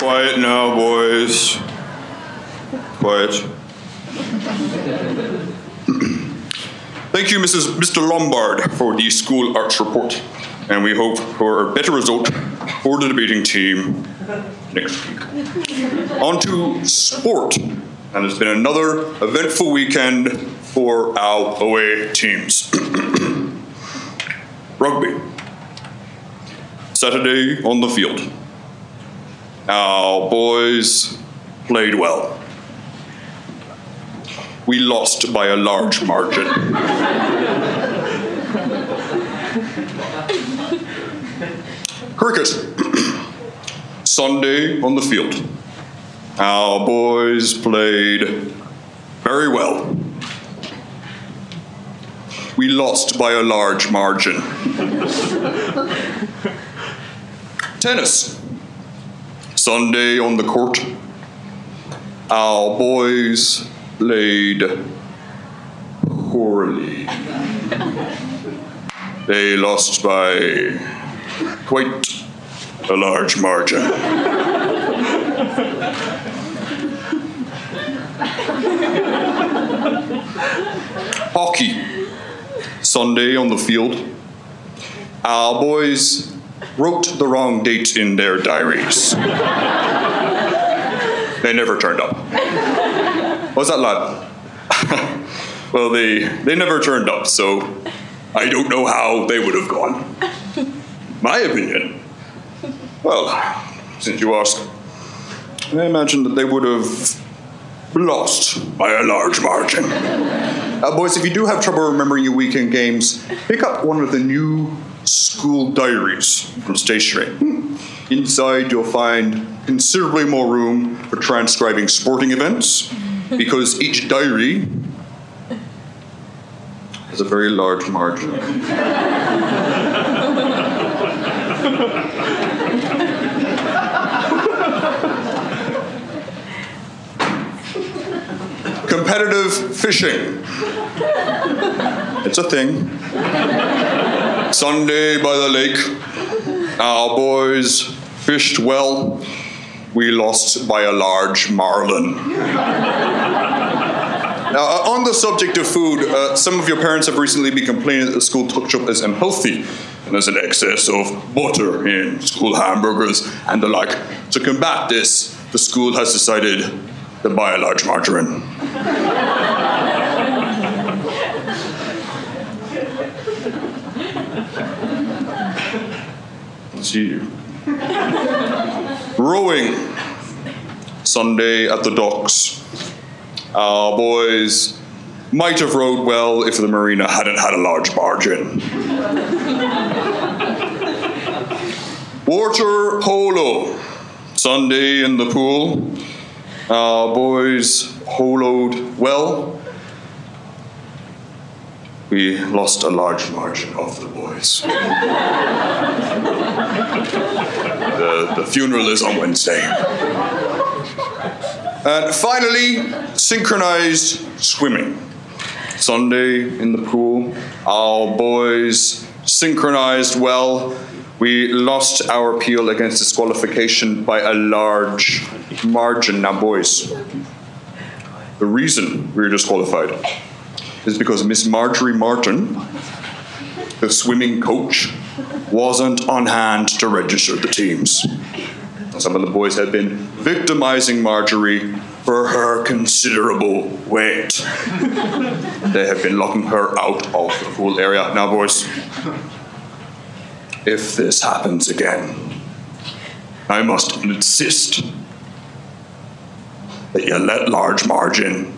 Quiet now, boys. Quiet. Thank you, Mrs. Mr. Lombard, for the school arts report, and we hope for a better result for the debating team next week. On to sport, and it's been another eventful weekend for our away teams. Rugby. Saturday on the field. Our boys played well. We lost by a large margin. Cricket. Sunday on the field. Our boys played very well. We lost by a large margin. Tennis. Sunday on the court. Our boys played poorly. They lost by quite a large margin. Hockey. Sunday on the field. Our boys wrote the wrong date in their diaries. they never turned up. What's that, lad? well, they, they never turned up, so I don't know how they would have gone. My opinion. Well, since you ask, I imagine that they would have lost by a large margin. Uh, boys, if you do have trouble remembering your weekend games, pick up one of the new school diaries from stationery. Inside, you'll find considerably more room for transcribing sporting events because each diary has a very large margin. Competitive fishing. It's a thing. Sunday by the lake, our boys fished well. We lost by a large marlin. Now, uh, on the subject of food, uh, some of your parents have recently been complaining that the school touch up is unhealthy and there's an excess of butter in school hamburgers and the like. To combat this, the school has decided to buy a large margarine. You. Rowing. Sunday at the docks. Our boys might have rowed well if the marina hadn't had a large margin. Water polo. Sunday in the pool. Our boys poloed well. We lost a large margin of the boys. the, the funeral is on Wednesday. And finally, synchronized swimming. Sunday in the pool, our boys synchronized well. We lost our appeal against disqualification by a large margin. Now, boys, the reason we were disqualified is because Miss Marjorie Martin, the swimming coach, wasn't on hand to register the teams. Some of the boys had been victimizing Marjorie for her considerable weight. they have been locking her out of the pool area. Now, boys, if this happens again, I must insist that you let large margin